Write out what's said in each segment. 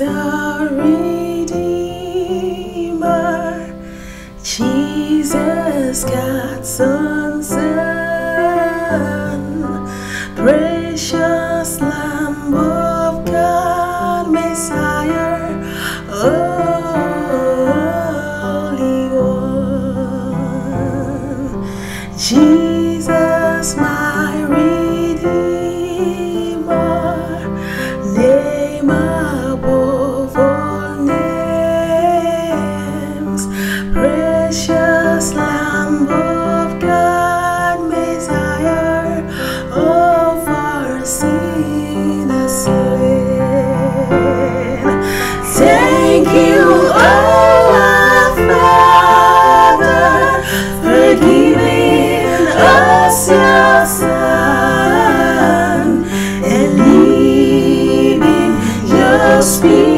our Redeemer, Jesus, God's Son, Son, precious Lamb of God, Messiah, oh, Holy One, Jesus, Thank you, Father, us your Son and leaving your Spirit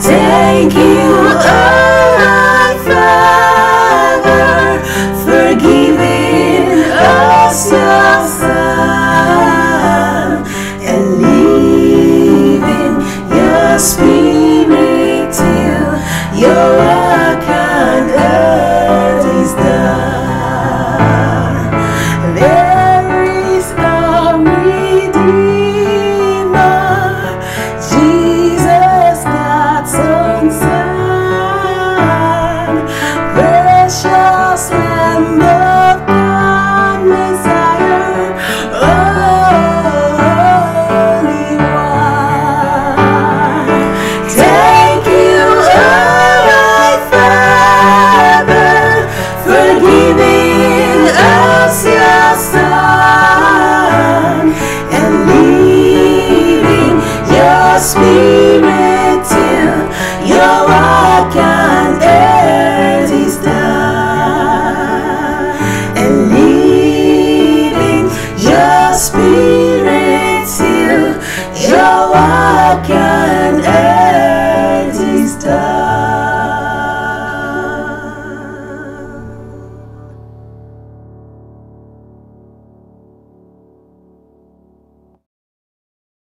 Thank you, oh Father, for giving us your Son and your Spirit till your spirit till your work on earth is done. And leading your spirit till your work.